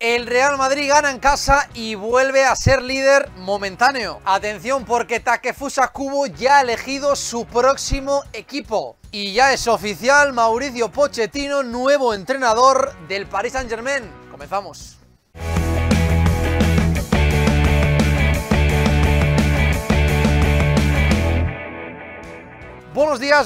El Real Madrid gana en casa y vuelve a ser líder momentáneo. Atención porque Takefusa Kubo ya ha elegido su próximo equipo. Y ya es oficial Mauricio Pochettino, nuevo entrenador del Paris Saint Germain. Comenzamos.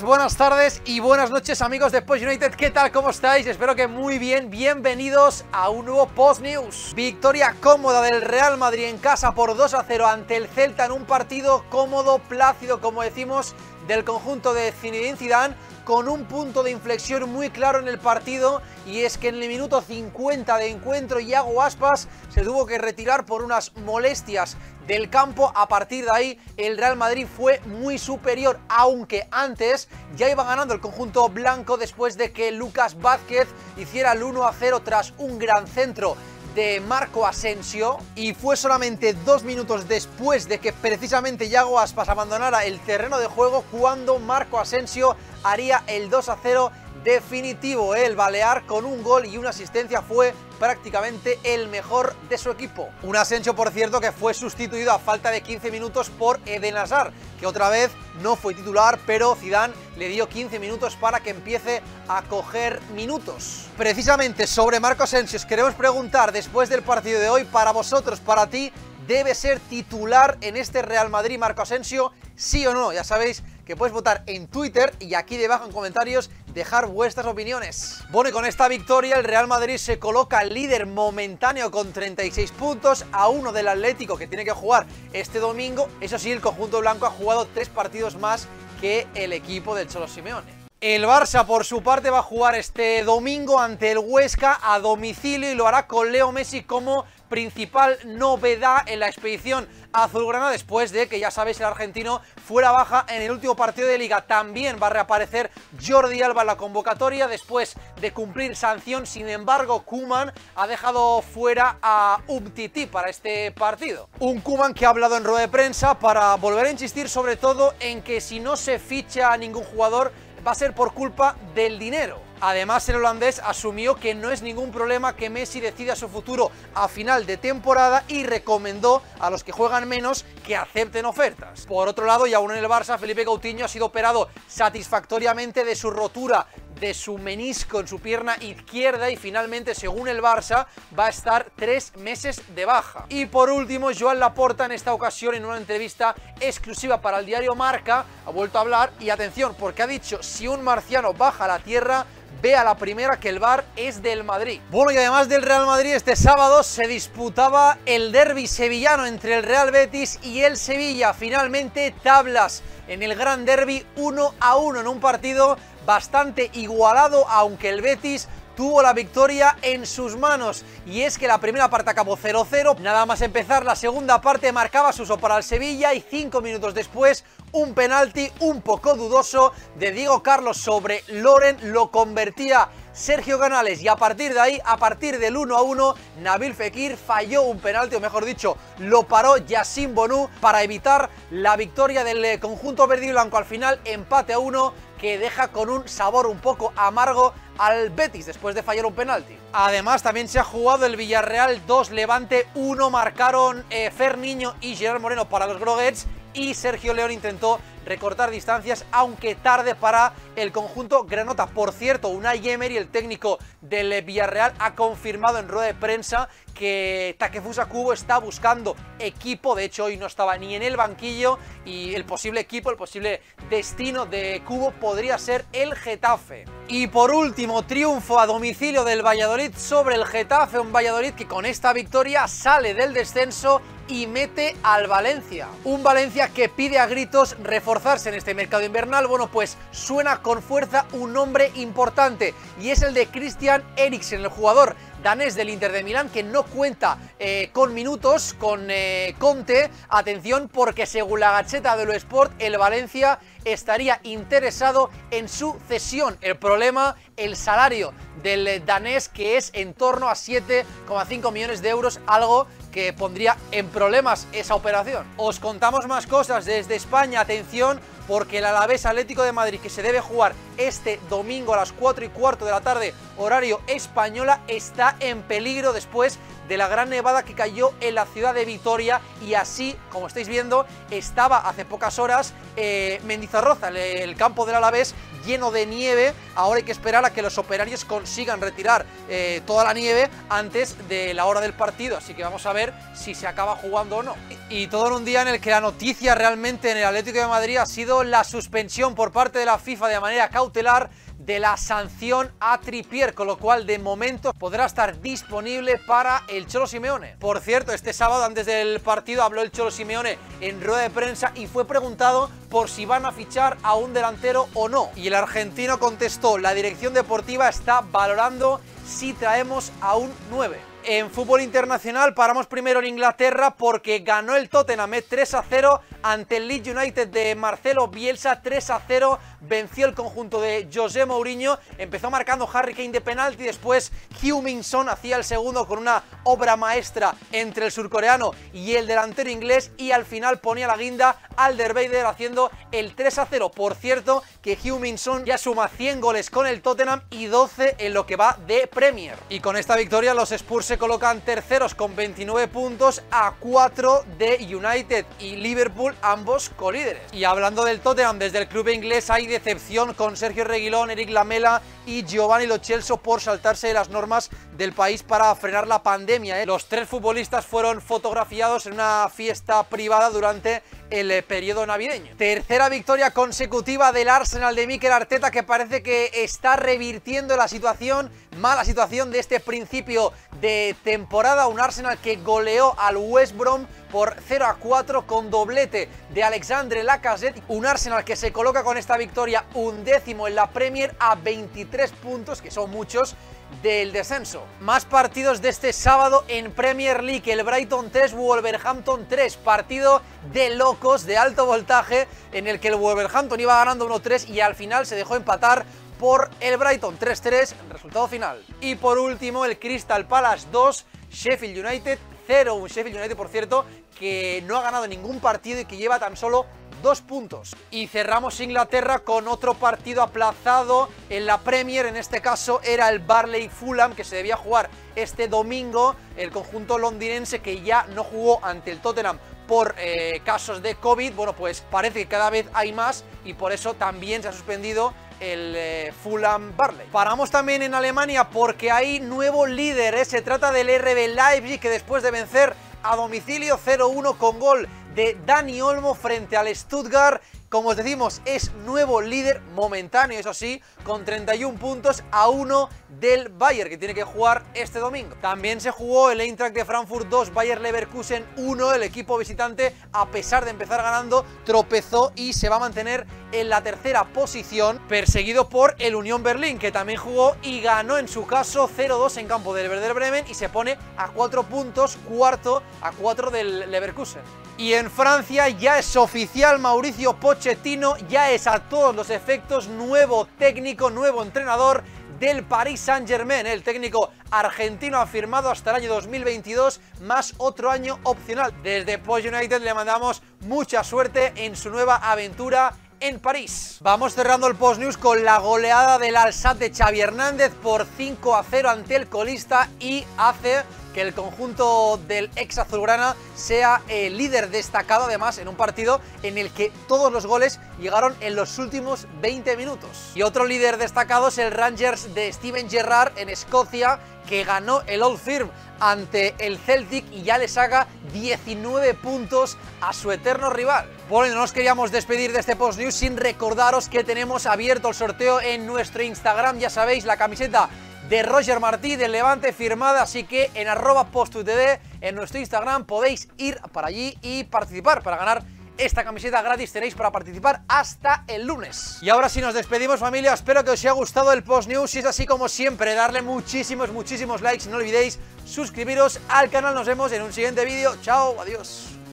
Buenas tardes y buenas noches amigos de Post United, ¿qué tal? ¿Cómo estáis? Espero que muy bien, bienvenidos a un nuevo Post News. Victoria cómoda del Real Madrid en casa por 2 a 0 ante el Celta en un partido cómodo, plácido, como decimos, del conjunto de Zinedine Zidane con un punto de inflexión muy claro en el partido y es que en el minuto 50 de encuentro Iago Aspas se tuvo que retirar por unas molestias del campo. A partir de ahí el Real Madrid fue muy superior, aunque antes ya iba ganando el conjunto blanco después de que Lucas Vázquez hiciera el 1 a 0 tras un gran centro de Marco Asensio y fue solamente dos minutos después de que precisamente Yago Aspas abandonara el terreno de juego cuando Marco Asensio haría el 2 a 0 definitivo. El Balear con un gol y una asistencia fue prácticamente el mejor de su equipo. Un Asensio, por cierto, que fue sustituido a falta de 15 minutos por Eden Hazard, que otra vez no fue titular, pero Zidane le dio 15 minutos para que empiece a coger minutos. Precisamente sobre Marco Asensio os queremos preguntar después del partido de hoy, para vosotros, para ti, ¿debe ser titular en este Real Madrid Marco Asensio? ¿Sí o no? Ya sabéis que puedes votar en Twitter y aquí debajo en comentarios dejar vuestras opiniones. Bueno, y con esta victoria el Real Madrid se coloca líder momentáneo con 36 puntos a uno del Atlético que tiene que jugar este domingo. Eso sí, el conjunto blanco ha jugado tres partidos más que el equipo del Cholo Simeone. El Barça, por su parte, va a jugar este domingo ante el Huesca a domicilio y lo hará con Leo Messi como principal novedad en la expedición azulgrana después de que, ya sabéis, el argentino fuera baja en el último partido de Liga. También va a reaparecer Jordi Alba en la convocatoria después de cumplir sanción. Sin embargo, Kuman ha dejado fuera a Umtiti para este partido. Un Kuman que ha hablado en rueda de prensa para volver a insistir sobre todo en que si no se ficha a ningún jugador va a ser por culpa del dinero. Además, el holandés asumió que no es ningún problema que Messi decida su futuro a final de temporada y recomendó a los que juegan menos que acepten ofertas. Por otro lado, y aún en el Barça, Felipe Coutinho ha sido operado satisfactoriamente de su rotura de su menisco en su pierna izquierda y finalmente, según el Barça, va a estar tres meses de baja. Y por último, Joan Laporta en esta ocasión en una entrevista exclusiva para el diario Marca ha vuelto a hablar y atención, porque ha dicho si un marciano baja a la Tierra ve a la primera que el bar es del Madrid. Bueno, y además del Real Madrid, este sábado se disputaba el derby sevillano entre el Real Betis y el Sevilla. Finalmente, tablas en el gran derby 1 a 1 en un partido bastante igualado, aunque el Betis tuvo la victoria en sus manos. Y es que la primera parte acabó 0-0, nada más empezar la segunda parte marcaba su uso para el Sevilla y cinco minutos después un penalti un poco dudoso de Diego Carlos sobre Loren. Lo convertía Sergio Canales y a partir de ahí, a partir del 1 a 1, Nabil Fekir falló un penalti, o mejor dicho, lo paró Yassin Bonú para evitar la victoria del eh, conjunto verde y blanco. Al final, empate a 1 que deja con un sabor un poco amargo al Betis después de fallar un penalti. Además también se ha jugado el Villarreal 2 Levante 1, marcaron eh, Fer Niño y Gerard Moreno para los Groguets y Sergio León intentó recortar distancias, aunque tarde para el conjunto Granota. Por cierto, Unai Emery, el técnico del Villarreal, ha confirmado en rueda de prensa que Takefusa Kubo está buscando equipo, de hecho hoy no estaba ni en el banquillo y el posible equipo, el posible destino de Kubo podría ser el Getafe. Y por último, triunfo a domicilio del Valladolid sobre el Getafe, un Valladolid que con esta victoria sale del descenso y mete al Valencia. Un Valencia que pide a gritos reforzarse en este mercado invernal. Bueno, pues suena con fuerza un nombre importante y es el de Christian Eriksen, el jugador danés del Inter de Milán que no cuenta eh, con minutos, con eh, Conte. Atención porque según la gacheta de lo Sport, el Valencia estaría interesado en su cesión. El problema, el salario del danés que es en torno a 7,5 millones de euros, algo que pondría en problemas esa operación. Os contamos más cosas desde España, atención, porque el Alavés Atlético de Madrid, que se debe jugar este domingo a las 4 y cuarto de la tarde, horario española, está en peligro después de la gran nevada que cayó en la ciudad de Vitoria. Y así, como estáis viendo, estaba hace pocas horas eh, Mendizorroza, el, campo del Alavés, lleno de nieve. Ahora hay que esperar a que los operarios consigan retirar eh, toda la nieve antes de la hora del partido, así que vamos a ver si se acaba jugando o no. Y todo en un día en el que la noticia realmente en el Atlético de Madrid ha sido la suspensión por parte de la FIFA de manera cautelar de la sanción a Tripier, con lo cual de momento podrá estar disponible para el Cholo Simeone. Por cierto, este sábado antes del partido habló el Cholo Simeone en rueda de prensa y fue preguntado por si van a fichar a un delantero o no. Y el argentino contestó, la dirección deportiva está valorando si traemos a un 9. En fútbol internacional paramos primero en Inglaterra porque ganó el Tottenham 3 a 0 ante el Leeds United de Marcelo Bielsa 3 a 0 venció el conjunto de José Mourinho empezó marcando Harry Kane de penalti después Hugh Minson hacía el segundo con una obra maestra entre el surcoreano y el delantero inglés y al final ponía la guinda Alderweider haciendo el 3 a 0 por cierto que Hugh Minson ya suma 100 goles con el Tottenham y 12 en lo que va de Premier y con esta victoria los Spurs se colocan terceros con 29 puntos a 4 de United y Liverpool, ambos colíderes. Y hablando del Tottenham, desde el club inglés hay decepción con Sergio Reguilón, Eric Lamela y Giovanni Lo Celso por saltarse las normas del país para frenar la pandemia. ¿eh? Los tres futbolistas fueron fotografiados en una fiesta privada durante el eh, periodo navideño. Tercera victoria consecutiva del Arsenal de Mikel Arteta que parece que está revirtiendo la situación, mala situación de este principio de temporada. Un Arsenal que goleó al West Brom por 0 a 4 con doblete de Alexandre Lacazette. Un Arsenal que se coloca con esta victoria un décimo en la Premier a 23 puntos, que son muchos, del descenso. Más partidos de este sábado en Premier League, el Brighton 3, Wolverhampton 3, partido de locos, de alto voltaje, en el que el Wolverhampton iba ganando 1-3 y al final se dejó empatar por el Brighton 3-3, resultado final. Y por último, el Crystal Palace 2, Sheffield United 0, un Sheffield United, por cierto, que no ha ganado ningún partido y que lleva tan solo dos puntos. Y cerramos Inglaterra con otro partido aplazado en la Premier, en este caso era el Barley Fulham, que se debía jugar este domingo, el conjunto londinense que ya no jugó ante el Tottenham por eh, casos de COVID, bueno pues parece que cada vez hay más y por eso también se ha suspendido el eh, Fulham Barley. Paramos también en Alemania porque hay nuevo líder, ¿eh? se trata del RB Leipzig que después de vencer a domicilio 0-1 con gol de Dani Olmo frente al Stuttgart. Como os decimos, es nuevo líder momentáneo, eso sí, con 31 puntos a 1 del Bayern, que tiene que jugar este domingo. También se jugó el Eintracht de Frankfurt 2, Bayern Leverkusen 1. El equipo visitante, a pesar de empezar ganando, tropezó y se va a mantener en la tercera posición, perseguido por el Unión Berlín, que también jugó y ganó en su caso 0-2 en campo del Werder Bremen y se pone a 4 puntos, cuarto a 4 del Leverkusen. Y en Francia ya es oficial Mauricio Pochettino, ya es a todos los efectos nuevo técnico, nuevo entrenador del Paris Saint-Germain. El técnico argentino ha firmado hasta el año 2022 más otro año opcional. Desde Post United le mandamos mucha suerte en su nueva aventura en París. Vamos cerrando el Post News con la goleada del Alsat de Xavi Hernández por 5 a 0 ante el colista y hace que el conjunto del ex azulgrana sea el líder destacado además en un partido en el que todos los goles llegaron en los últimos 20 minutos. Y otro líder destacado es el Rangers de Steven Gerrard en Escocia que ganó el Old Firm ante el Celtic y ya le saca 19 puntos a su eterno rival. Bueno, no nos queríamos despedir de este Post News sin recordaros que tenemos abierto el sorteo en nuestro Instagram, ya sabéis, la camiseta de Roger Martí del Levante firmada, así que en arroba postutd en nuestro Instagram podéis ir para allí y participar. Para ganar esta camiseta gratis tenéis para participar hasta el lunes. Y ahora sí nos despedimos familia, espero que os haya gustado el post news, si es así como siempre, darle muchísimos, muchísimos likes, no olvidéis suscribiros al canal, nos vemos en un siguiente vídeo, chao, adiós.